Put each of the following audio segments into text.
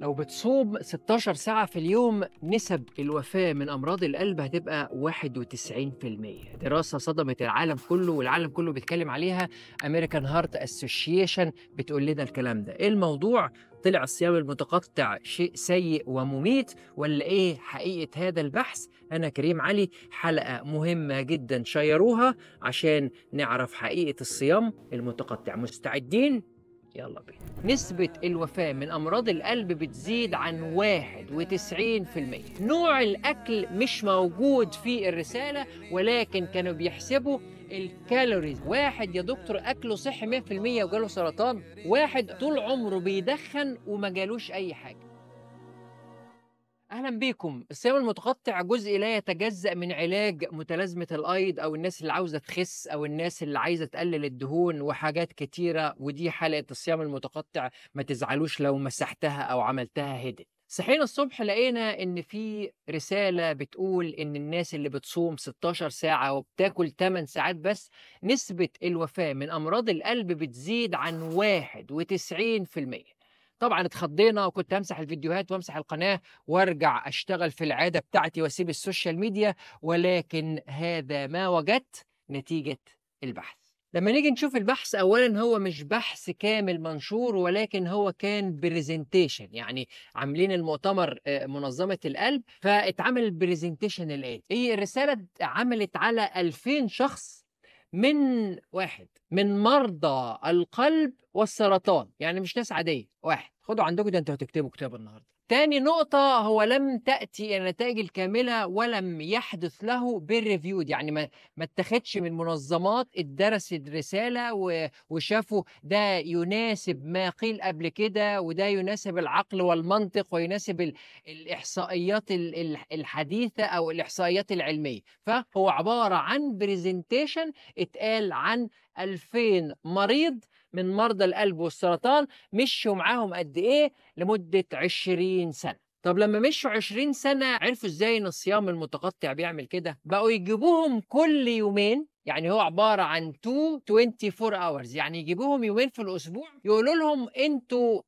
لو بتصوم 16 ساعة في اليوم نسب الوفاة من أمراض القلب هتبقى 91% دراسة صدمت العالم كله والعالم كله بيتكلم عليها American Heart Association بتقول لنا الكلام ده إيه الموضوع؟ طلع الصيام المتقطع شيء سيء ومميت ولا إيه حقيقة هذا البحث؟ أنا كريم علي حلقة مهمة جدا شيروها عشان نعرف حقيقة الصيام المتقطع مستعدين؟ يلا بينا. نسبة الوفاة من أمراض القلب بتزيد عن 91% نوع الأكل مش موجود في الرسالة ولكن كانوا بيحسبوا الكالوريز. واحد يا دكتور أكله صحي 100% وجاله سرطان. واحد طول عمره بيدخن وما جالوش أي حاجة. أهلا بيكم. الصيام المتقطع جزء لا يتجزأ من علاج متلازمة الأيض أو الناس اللي عاوزة تخس أو الناس اللي عايزة تقلل الدهون وحاجات كتيرة ودي حلقة الصيام المتقطع. ما تزعلوش لو مسحتها أو عملتها هيدن صحينا الصبح لقينا إن في رسالة بتقول إن الناس اللي بتصوم 16 ساعة وبتاكل 8 ساعات بس نسبة الوفاة من أمراض القلب بتزيد عن 91% طبعا اتخضينا وكنت همسح الفيديوهات وأمسح القناة وأرجع أشتغل في العادة بتاعتي وأسيب ال social media ولكن هذا ما وجدت نتيجة البحث. لما نيجي نشوف البحث اولا هو مش بحث كامل منشور ولكن هو كان presentation يعني عاملين المؤتمر منظمة القلب فاتعمل ال presentation الآتي. هي الرسالة عملت على 2000 شخص من واحد من مرضى القلب والسرطان يعني مش ناس عادية واحد. خدوا عندكم ده أنتوا هتكتبوا كتاب النهارده. تاني نقطة هو لم تأتي النتائج الكاملة ولم يحدث له بالريفيود يعني ما ما اتخذش من منظمات ادرست الرسالة وشافوا ده يناسب ما قيل قبل كده وده يناسب العقل والمنطق ويناسب الإحصائيات الحديثة أو الإحصائيات العلمية. فهو عبارة عن برزنتيشن اتقال عن 2000 مريض من مرضى القلب والسرطان مشوا معاهم قد إيه؟ لمدة 20 سنة. طب لما مشوا 20 سنة عرفوا إزاي إن الصيام المتقطع بيعمل كده؟ بقوا يجيبوهم كل يومين يعني هو عبارة عن 2 24 hours يعني يجيبوهم يومين في الأسبوع يقولوا لهم أنتوا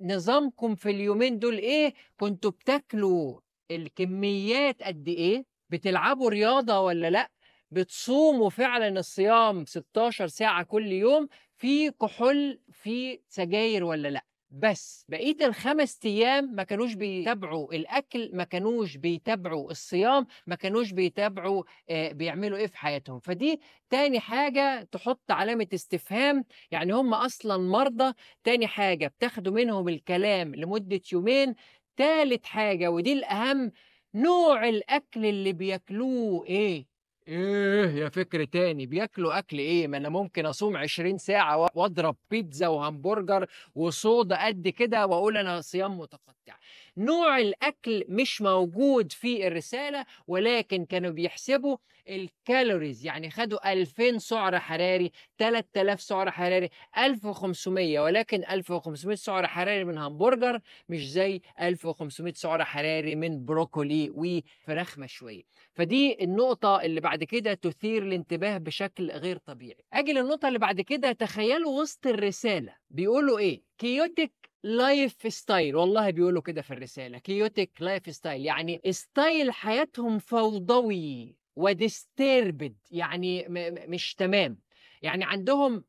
نظامكم في اليومين دول إيه؟ كنتوا بتاكلوا الكميات قد إيه؟ بتلعبوا رياضة ولا لأ؟ بتصوموا فعلا الصيام 16 ساعة كل يوم في كحول في سجاير ولا لأ؟ بس بقية الخمس أيام ما كانوش بيتابعوا الأكل ما كانوش بيتابعوا الصيام ما كانوش بيتابعوا آه بيعملوا إيه في حياتهم؟ فدي تاني حاجة تحط علامة استفهام يعني هم أصلا مرضى. تاني حاجة بتاخدوا منهم الكلام لمدة يومين. تالت حاجة ودي الأهم نوع الأكل اللي بياكلوه إيه؟ إيه يا فكر تاني. بياكلوا أكل إيه؟ ما أنا ممكن أصوم 20 ساعة وأضرب بيتزا وهمبرجر وصودا قد كده وأقول أنا صيام متقطع. نوع الأكل مش موجود في الرسالة ولكن كانوا بيحسبوا ال calories يعني خدوا 2000 سعر حراري 3000 سعر حراري 1500 ولكن 1500 سعر حراري من همبرجر مش زي 1500 سعر حراري من بروكولي وفراخ مشوية. فدي النقطة اللي بعد كده تثير الانتباه بشكل غير طبيعي. أجي للنقطة اللي بعد كده تخيلوا وسط الرسالة بيقولوا إيه؟ chaotic lifestyle والله بيقولوا كده في الرسالة chaotic lifestyle يعني style حياتهم فوضوي و disturbed يعني مش تمام. يعني عندهم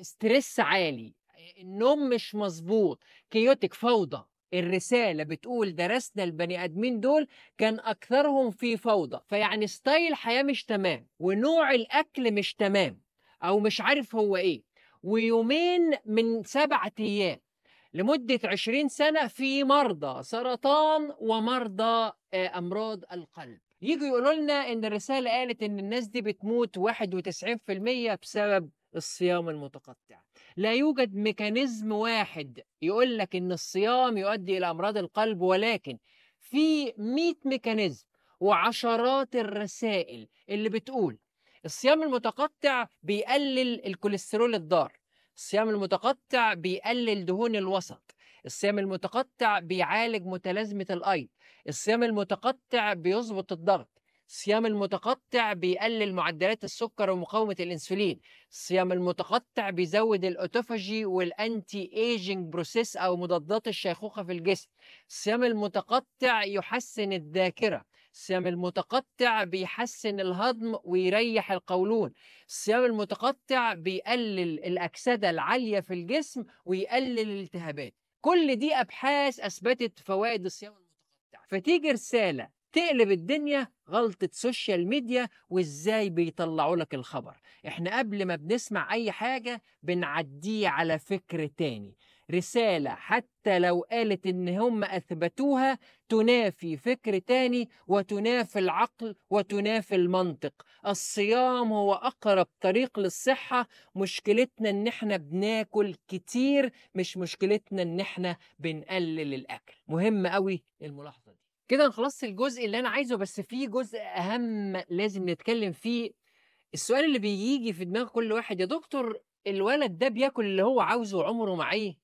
stress عالي النوم مش مظبوط chaotic فوضى. الرسالة بتقول درسنا البني آدمين دول كان أكثرهم في فوضى فيعني style حياة مش تمام ونوع الأكل مش تمام أو مش عارف هو إيه. ويومين من سبعة أيام لمدة 20 سنة في مرضى سرطان ومرضى أمراض القلب. يجوا يقولوا لنا إن الرسالة قالت إن الناس دي بتموت 91% بسبب الصيام المتقطع. لا يوجد mechanism واحد يقول لك إن الصيام يؤدي إلى أمراض القلب ولكن في 100 mechanism وعشرات الرسائل اللي بتقول الصيام المتقطع بيقلل الكوليسترول الضار. الصيام المتقطع بيقلل دهون الوسط الصيام المتقطع بيعالج متلازمة الأيض الصيام المتقطع بيظبط الضغط الصيام المتقطع بيقلل معدلات السكر ومقاومة الأنسولين الصيام المتقطع بيزود ال autophagy وال anti-aging process أو مضادات الشيخوخة في الجسم الصيام المتقطع يحسن الذاكرة. الصيام المتقطع بيحسن الهضم ويريح القولون. الصيام المتقطع بيقلل الأكسدة العالية في الجسم ويقلل الالتهابات. كل دي أبحاث أثبتت فوائد الصيام المتقطع. فتيجي رسالة تقلب الدنيا غلطة social media وإزاي بيطلعوا لك الخبر. إحنا قبل ما بنسمع أي حاجة بنعديه على فكر تاني. رسالة حتى لو قالت إن هم أثبتوها تنافي فكر تاني وتنافي العقل وتنافي المنطق. الصيام هو أقرب طريق للصحة. مشكلتنا إن إحنا بناكل كتير مش مشكلتنا إن إحنا بنقلل الأكل. مهم قوي الملاحظة دي. كده أنا خلصت الجزء اللي أنا عايزه بس في جزء أهم لازم نتكلم فيه. السؤال اللي بيجي في دماغ كل واحد يا دكتور الولد ده بياكل اللي هو عاوزه عمره معاه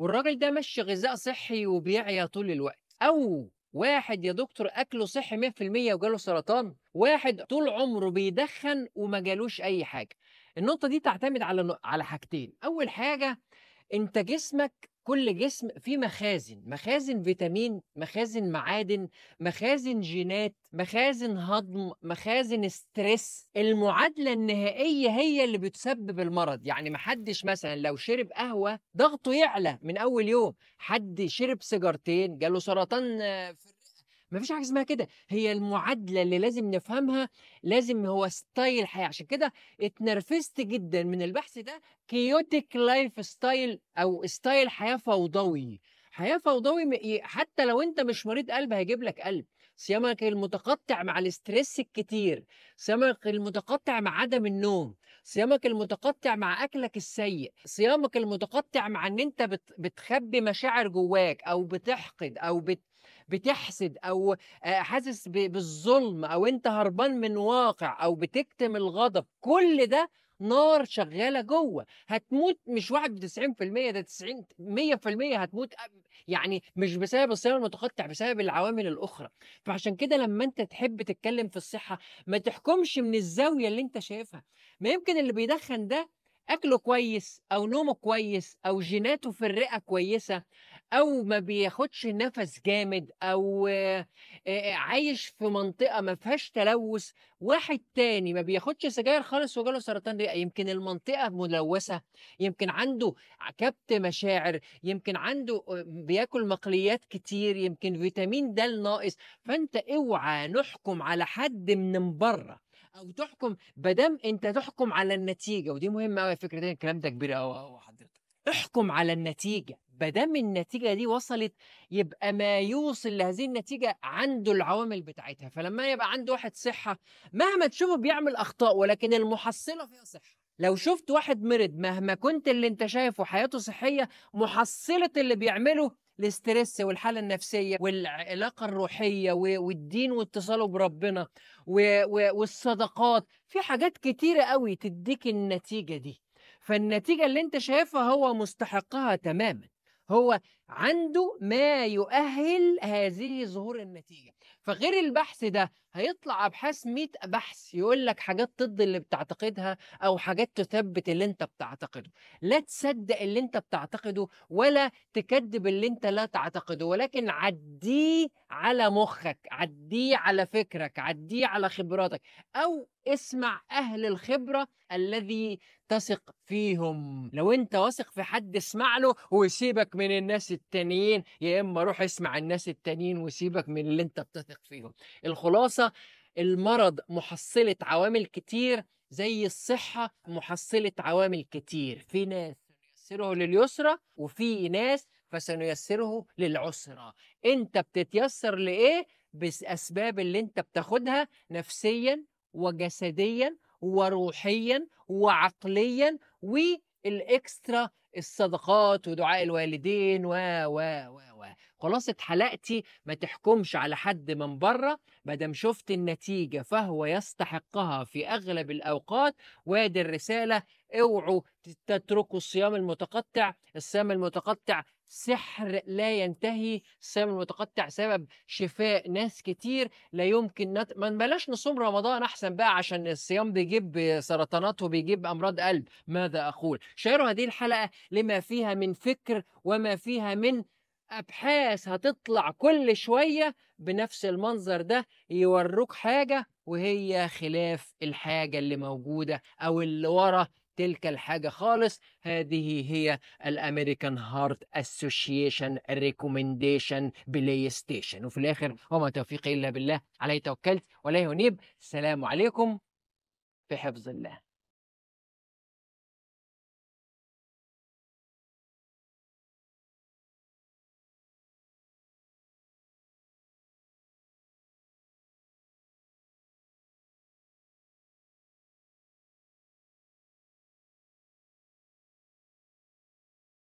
والراجل ده ماشي غذاء صحي وبيعيا طول الوقت. أو واحد يا دكتور أكله صحي 100% وجاله سرطان واحد طول عمره بيدخن وما جالوش أي حاجة. النقطة دي تعتمد على على حاجتين. أول حاجة أنت جسمك كل جسم فيه مخازن مخازن فيتامين مخازن معادن مخازن جينات مخازن هضم مخازن stress المعادلة النهائية هي اللي بتسبب المرض. يعني محدش مثلا لو شرب قهوة ضغطه يعلى من أول يوم. حد شرب سيجارتين جاله سرطان في ما فيش حاجة اسمها كده هي المعادلة اللي لازم نفهمها لازم هو style حياه عشان كده اتنرفزت جدا من البحث ده chaotic lifestyle أو style حياة فوضوي. حياة فوضوي حتى لو أنت مش مريض قلب هيجيب لك قلب. صيامك المتقطع مع الاسترس الكتير. صيامك المتقطع مع عدم النوم. صيامك المتقطع مع أكلك السيء. صيامك المتقطع مع إن أنت بتخبي مشاعر جواك أو بتحقد أو بت بتحسد أو حاسس بالظلم أو أنت هربان من واقع أو بتكتم الغضب كل ده نار شغالة جوه. هتموت مش 91% ده 90 100% هتموت يعني مش بسبب الصيام المتقطع بسبب العوامل الأخرى. فعشان كده لما أنت تحب تتكلم في الصحة ما تحكمش من الزاوية اللي أنت شايفها. ما يمكن اللي بيدخن ده أكله كويس أو نومه كويس أو جيناته في الرئة كويسة أو ما بياخدش نفس جامد أو عايش في منطقة ما فيهاش تلوث واحد تاني ما بياخدش سجاير خالص وجاله سرطان رئه يمكن المنطقة ملوثة يمكن عنده كبت مشاعر يمكن عنده بياكل مقليات كتير يمكن فيتامين د ناقص. فأنت أوعى نحكم على حد من بره أو تحكم بدم أنت تحكم على النتيجة ودي مهمة قوي فكرة الكلام ده كبير قوي حضرتك احكم على النتيجة. دام النتيجة دي وصلت يبقى ما يوصل لهذه النتيجة عنده العوامل بتاعتها. فلما يبقى عنده واحد صحة مهما تشوفه بيعمل أخطاء ولكن المحصلة فيها صحة. لو شفت واحد مرض مهما كنت اللي أنت شايفه حياته صحية محصلة اللي بيعمله الاسترس والحالة النفسية والعلاقة الروحية والدين واتصاله بربنا والصدقات في حاجات كتيرة قوي تديك النتيجة دي. فالنتيجة اللي أنت شايفها هو مستحقها تماما. هو عنده ما يؤهل هذه ظهور النتيجة. فغير البحث ده هيطلع أبحاث 100 بحث يقول لك حاجات ضد اللي بتعتقدها أو حاجات تثبت اللي أنت بتعتقده. لا تصدق اللي أنت بتعتقده ولا تكذب اللي أنت لا تعتقده ولكن عديه على مخك عديه على فكرك عديه على خبراتك أو اسمع أهل الخبرة الذي تثق فيهم. لو أنت واثق في حد اسمع له وسيبك من الناس التانيين يا إما روح اسمع الناس التانيين وسيبك من اللي أنت بتثق فيهم. الخلاصة المرض محصلة عوامل كتير زي الصحة محصلة عوامل كتير. في ناس سنيسره لليسرى وفي ناس فسنيسره للعسرى. أنت بتتيسر لإيه؟ بأسباب اللي أنت بتاخدها نفسيا وجسديا وروحيا وعقليا والإكسترا الصدقات ودعاء الوالدين و و و و. خلاصة حلقتي ما تحكمش على حد من بره مادام شفت النتيجة فهو يستحقها في أغلب الأوقات وادي الرسالة اوعوا تتركوا الصيام المتقطع. الصيام المتقطع سحر لا ينتهي. الصيام المتقطع سبب شفاء ناس كتير. لا يمكن نت... ما بلاش نصوم رمضان أحسن بقى عشان الصيام بيجيب سرطانات وبيجيب أمراض قلب. ماذا أقول؟ شيروا هذه الحلقة لما فيها من فكر وما فيها من أبحاث هتطلع كل شوية بنفس المنظر ده يوروك حاجة وهي خلاف الحاجة اللي موجودة أو اللي ورا تلك الحاجة خالص. هذه هي ال American Heart Association recommendation بلاي ستيشن وفي الآخر وما توفيقي إلا بالله. عليه توكلت وإليه أنيب. السلام عليكم. في حفظ الله.